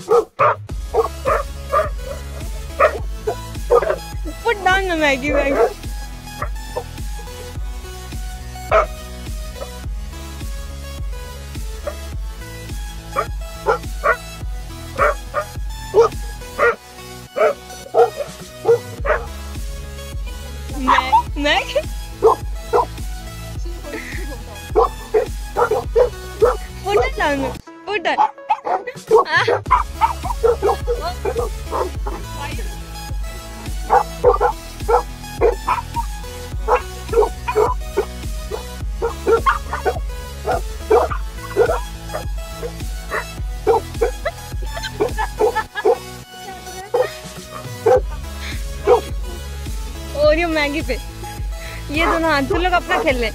Put down the Maggie Maggie. Mag Put it down. Put it. Ah. और हूँ Maggi पे। ये दोनों हाथ तुम लोग अपना खेल ले